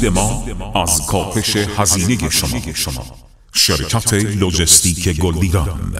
سود ما از کاهش هزینه شما. شرکت لوجستیک گلدیران.